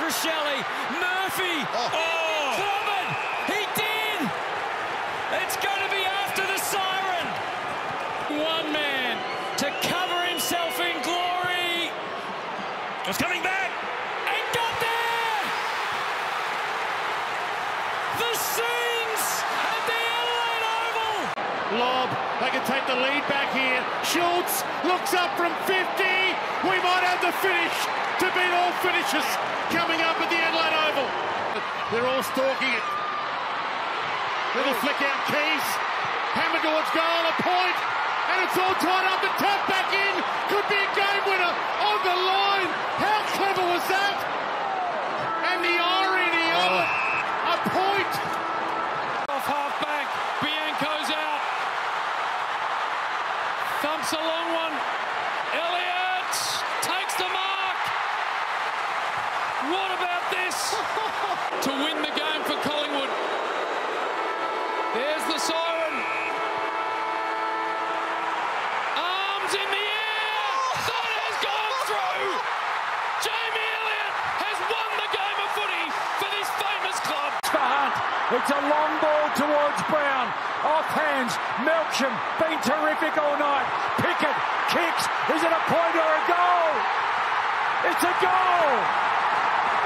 for Shelley. Murphy. Oh, oh He did. It's going to be after the siren. One man to cover himself in glory. It's coming back. And got there. The scenes at the Adelaide Oval. Lob. They can take the lead back here. Schultz looks up from 50. We might have the finish to beat all finishes coming up at the Adelaide Oval. They're all stalking it. Little flick out Keys. Hammer towards goal, a point, and it's all tied up and tapped back in. Could be a game winner on the line. How clever was that? And the irony of it, a point. Off half back, Bianco's out. Thumps a long one. Elliott takes the mark. What about this? to win the game for Collingwood. There's the siren. Arms in the air. That has gone through. Jamie Elliott has won the game of footy for this famous club. It's a long ball towards Brown. Off hands. Melksham been terrific all night. Pickett kicks. Is it a point or a goal? It's a goal.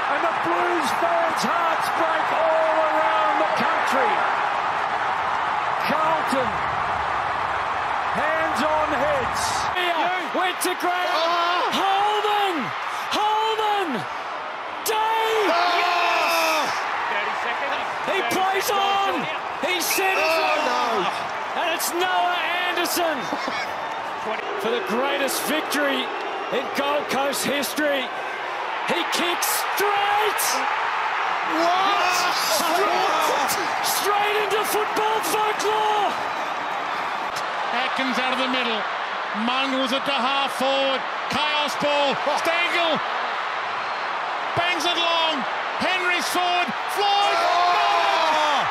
And the Blues fans' hearts break all around the country. Carlton. Hands on heads. Here, went to Grant. Ah. Holden. Holden. Dave. Ah. He plays on. He centers it. Oh, and it's Noah Anderson for the greatest victory in Gold Coast history. He kicks straight. What? Straight, straight into football folklore. Atkins out of the middle. Mungles at the half forward. Chaos ball. Stengle. Bangs it long. Henry's forward. Floyd. Ah!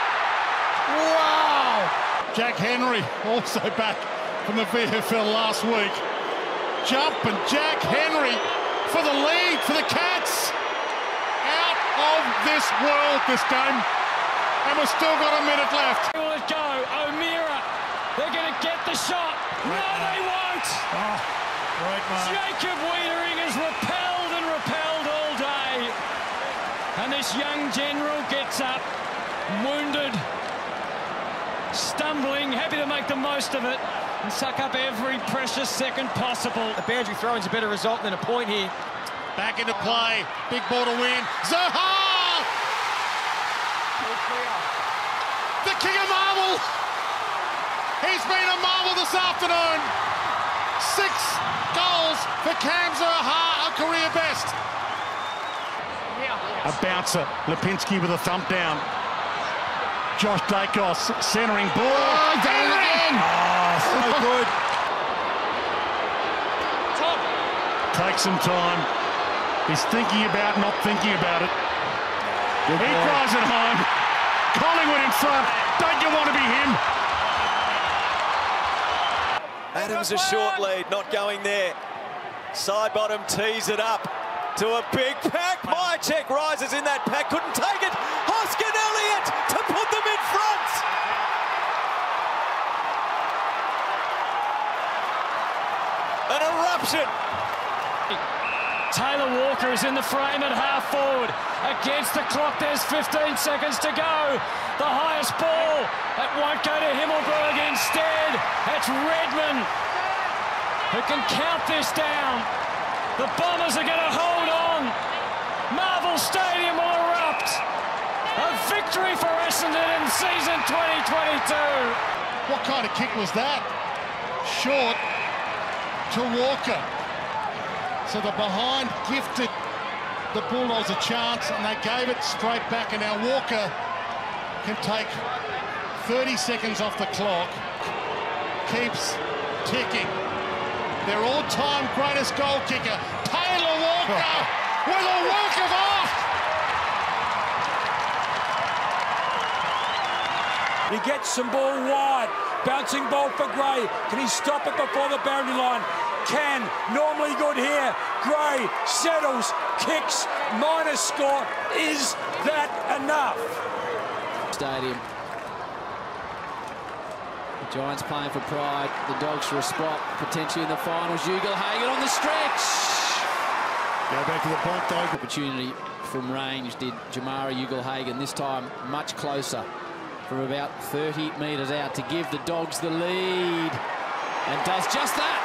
Wow. Jack Henry also back from the VFL last week. Jump and Jack Henry for the lead for the Cats. Out of this world this game. And we've still got a minute left. Will it go? O'Meara. They're going to get the shot. No, they uh, won't. Oh, Jacob Weitering is repelled and repelled all day. And this young general gets up, wounded, stumbling, happy to make the most of it and suck up every precious second possible. The boundary throw is a better result than a point here. Back into play. Big ball to win. Zurhaar! The king of marble. He's been a marble this afternoon. Six goals for Cam Zurhaar, a career best. A bouncer. Lipinski with a thump down. Josh Daicos centering ball. Oh, done it again. Oh, so good. Top. Take some time. He's thinking about not thinking about it. he drives it home. Collingwood in front. Don't you want to be him? Adams a short lead, not going there. Sidebottom tees it up to a big pack. Mihocek rises in that pack, couldn't take it. Hoskin Elliott to put them in front. An eruption. Taylor Walker is in the frame at half forward. Against the clock, there's 15 seconds to go. The highest ball. It won't go to Himmelberg instead. It's Redmond who can count this down. The Bombers are going to hold on. Marvel Stadium will erupt. A victory for Essendon in season 2022. What kind of kick was that? Short to Walker. So the behind gifted the Bulldogs a chance and they gave it straight back. And now Walker can take 30 seconds off the clock. Keeps ticking. Their all-time greatest goal kicker, Taylor Walker, with a work of art. He gets some ball wide. Bouncing ball for Gray. Can he stop it before the boundary line? Can. Normally good here. Gray settles, kicks, minus score. Is that enough? Stadium. The Giants playing for pride. The Dogs for a spot, potentially in the finals. Hagan on the stretch. Go back to the point though. Opportunity from range did Jamarra Hagan. This time much closer. From about 30 metres out to give the Dogs the lead. And does just that.